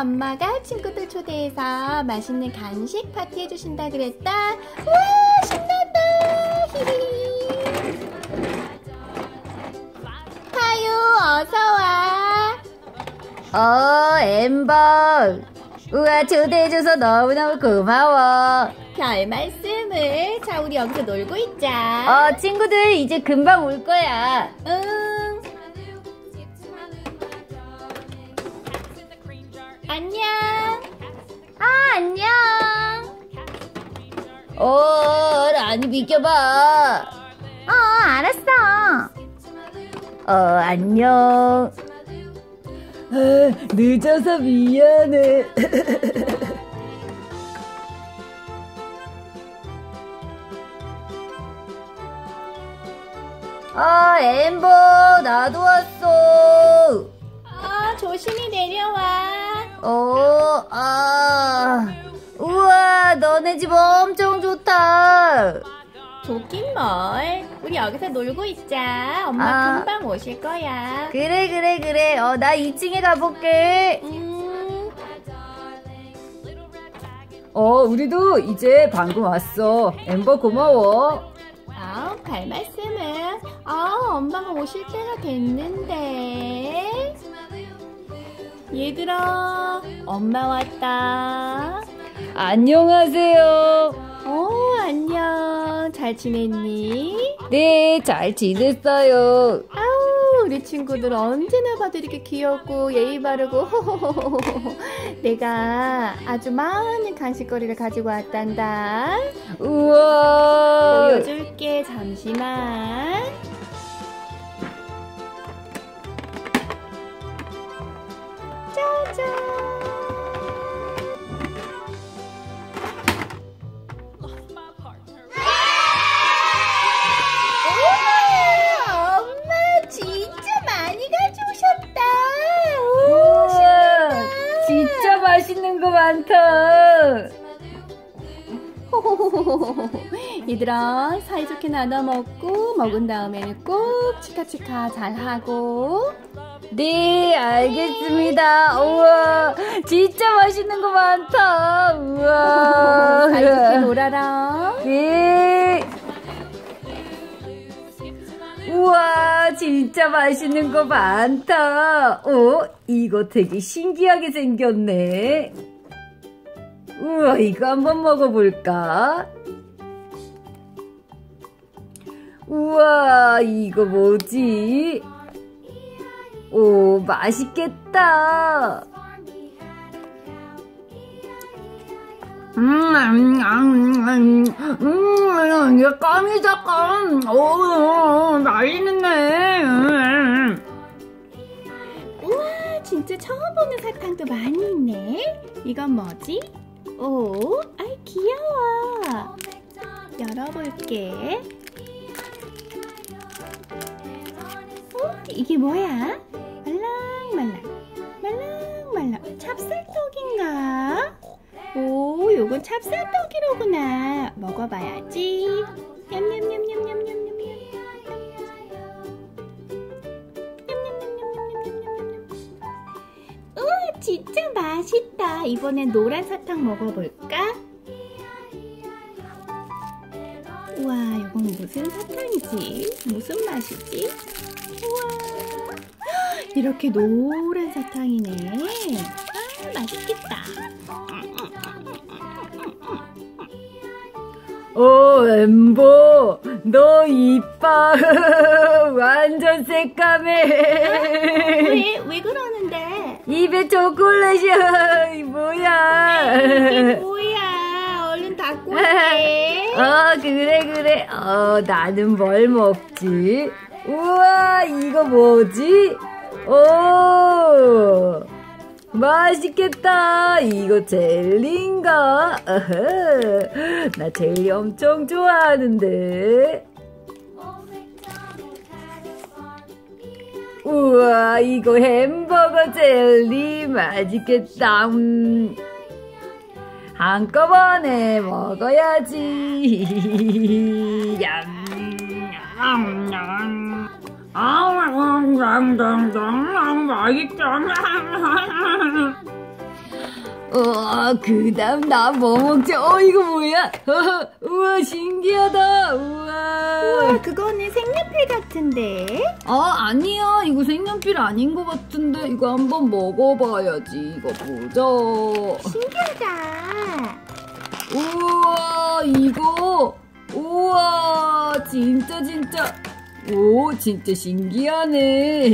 엄마가 친구들 초대해서 맛있는 간식 파티 해주신다 그랬다. 와, 신난다. 히히. 하유, 어서 와. 어, 엠버. 우와, 초대해줘서 너무너무 고마워. 별 말씀을. 자, 우리 여기서 놀고 있자. 어, 친구들 이제 금방 올 거야. 응. 안녕. 아, 안녕. 어, 라니 비켜봐. 어, 알았어. 어, 안녕. 아, 늦어서 미안해. 아, 엠버, 나도 왔어. 어, 조심히 내려와. 어, 아. 우와, 너네 집 엄청 좋다. 좋긴 뭘. 우리 여기서 놀고 있자. 엄마 아. 금방 오실 거야. 그래, 그래, 그래. 어, 나 2층에 가볼게. 음, 어, 우리도 이제 방금 왔어. 엠버 고마워. 아, 별 말씀은. 아, 엄마가 오실 때가 됐는데. 얘들아, 엄마 왔다. 안녕하세요. 어, 안녕. 잘 지냈니? 네, 잘 지냈어요. 아우, 우리 친구들 언제나 봐도 이렇게 귀엽고 예의 바르고 내가 아주 많은 간식거리를 가지고 왔단다. 우와. 보여줄게, 잠시만. 거 많다. 얘들아 사이좋게 나눠 먹고 먹은 다음에는 꼭 치카치카 잘 하고 네, 알겠습니다. 우와, 진짜 맛있는 거 많다. 우와. 사이좋게 놀아라. 네. 우와, 진짜 맛있는 거 많다. 어, 이거 되게 신기하게 생겼네. 우와, 이거 한번 먹어볼까? 우와, 이거 뭐지? 오, 맛있겠다. 음, 음, 음, 음, 음, 이게 껌이다, 껌. 오. 음. 우와 진짜 처음 보는 사탕도 많이 있네. 이건 뭐지? 오, 아이 귀여워. 열어볼게. 어? 이게 뭐야? 말랑말랑 말랑말랑 찹쌀떡인가? 오, 요건 찹쌀떡이로구나. 먹어봐야지. 냠냠냠냠냠냠냠. 오, 진짜 맛있다. 이번엔 노란 사탕 먹어볼까? 우와, 이건 무슨 사탕이지? 무슨 맛이지? 우와, 이렇게 노란 사탕이네. 아, 맛있겠다. 오, 엠보, 너 이빨 완전 새까매. 왜, 왜 그러는데? 입에 초콜릿이야. 이 뭐야? 이게 뭐야? 얼른 닫고 올게. 어, 그래, 그래. 어, 나는 뭘 먹지? 우와, 이거 뭐지? 오, 맛있겠다. 이거 젤리인가? 어허, 나 젤리 엄청 좋아하는데. 우와, 이거 햄버거 젤리 맛있겠다. 음. 한꺼번에 먹어야지. 얌, 얌, 얌. 아우, 얌, 맛있다. 어, 그 다음 나 뭐 먹지? 어, 이거 뭐야? 우와, 신기하다. 우와. 우와, 그거는 색연필 같은데? 아, 아니야. 이거 색연필 아닌 것 같은데. 이거 한번 먹어봐야지. 이거 보자. 신기하다. 우와, 이거. 우와, 진짜, 진짜. 오, 진짜 신기하네.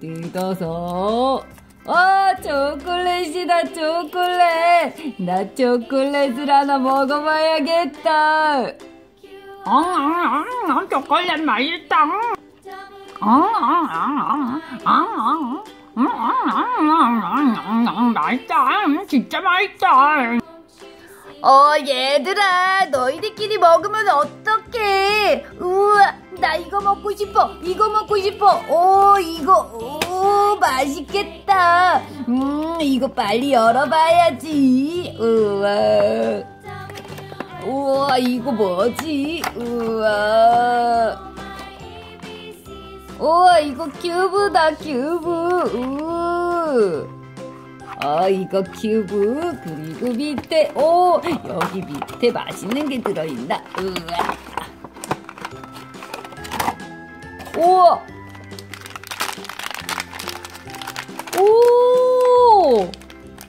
뜯어서. 아, 초콜릿이다, 초콜릿. 나 초콜릿을 하나 먹어봐야겠다. 아, 아, 아, 초콜릿 맛있다. 아, 아, 아, 아, 아, 아, 맛있다. 진짜 맛있다. 어, 얘들아, 너희들끼리 먹으면 어떡해? 우와, 나 이거 먹고 싶어. 이거 먹고 싶어. 오, 이거, 오, 맛있겠다. 음, 이거 빨리 열어봐야지. 우와. 우와, 이거 뭐지? 우와. 우와, 이거 큐브다, 큐브. 우. 어, 이거 큐브, 그리고 밑에, 오, 여기 밑에 맛있는 게 들어있나? 우와. 우와! 오!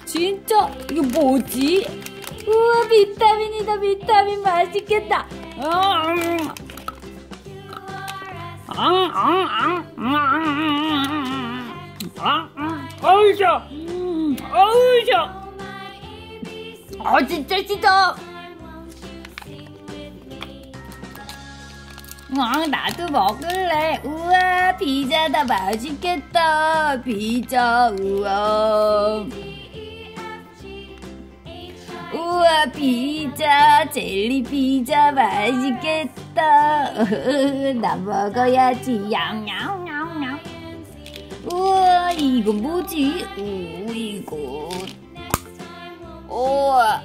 진짜, 이거 뭐지? 우와, 비타민이다, 비타민 맛있겠다. 음. 앙, 앙, 앙, 앙, 앙, 앙, 어이셔, 어이셔. 어, 진짜, 진짜. 아, 나도 먹을래. 우와, 피자다 맛있겠다. 피자, 우와. 우와, 피자, 젤리 피자 맛있겠다. 나 먹어야지. 양양양양. 우와, 이거 뭐지? 오, 이거. 우와.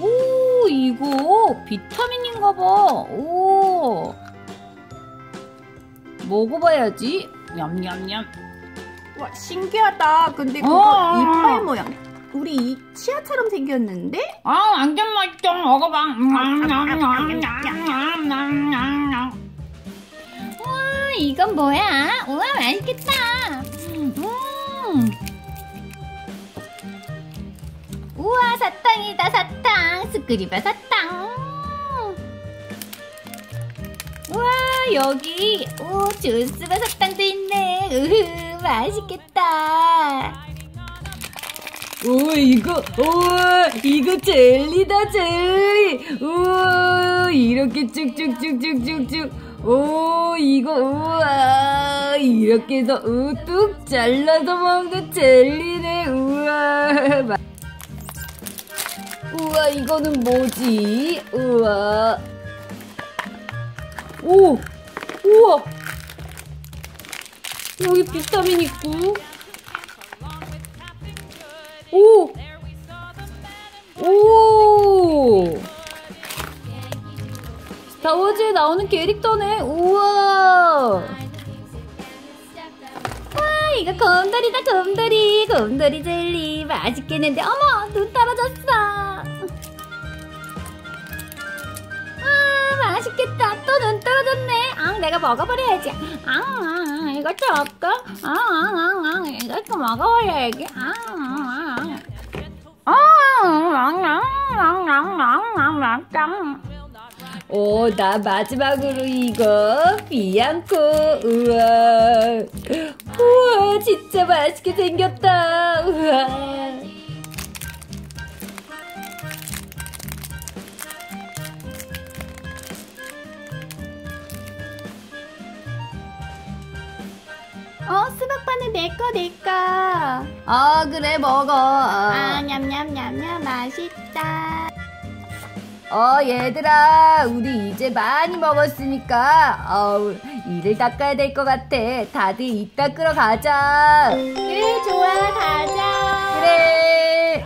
오, 이거 비타민인가 봐. 오. 먹어봐야지. 냠냠냠. 와, 신기하다. 근데 그거 어. 이빨 모양. 우리 이 치아처럼 생겼는데? 아, 완전 맛있죠. 먹어봐. 우와, 이건 뭐야? 우와, 맛있겠다. 음. 우와, 사탕 이다, 사탕. 스크리바 사탕. 우와, 여기, 오, 주스바 사탕도 있네. 으흐, 맛있겠다. 오, 이거, 우와, 이거 젤리다, 젤리. 우와, 이렇게 쭉쭉쭉쭉쭉쭉. 오, 이거, 우와, 이렇게 해서, 우, 뚝 잘라서 먹는 젤리네, 우와. 마- 우와, 이거는 뭐지? 우와. 오, 우와. 여기 비타민 있고. 오! 오! 스타워즈에 나오는 캐릭터네. 우와! 와, 이거 곰돌이다, 곰돌이. 곰돌이 젤리. 맛있겠는데. 어머, 눈 떨어졌어. 맛있겠다. 또 눈 떨어졌네. 앙, 내가 먹어버려야지. 앙, 앙, 앙 이것도 없고. 앙, 앙, 앙, 앙, 이것도 먹어버려야지. 앙, 앙, 앙. 앙, 앙, 앙, 앙, 앙, 앙, 앙, 앙. 오, 나 마지막으로 이거 비앙코 우와 우와 진짜 맛있게 생겼다 우와 어, 수박바는 내 거, 내 거. 아, 그래, 먹어. 아, 냠냠냠냠, 맛있다. 어, 얘들아, 우리 이제 많이 먹었으니까, 어우, 이를 닦아야 될 것 같아. 다들 입 닦으러 가자. 그래, 좋아, 가자. 그래.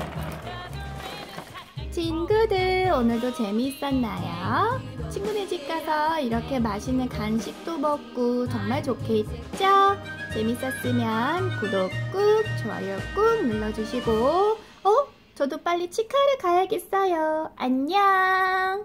친구들, 오늘도 재미있었나요? 친구네 집 가서 이렇게 맛있는 간식도 먹고 정말 좋겠죠? 재밌었으면 구독 꾹, 좋아요 꾹 눌러주시고 어? 저도 빨리 치과를 가야겠어요. 안녕!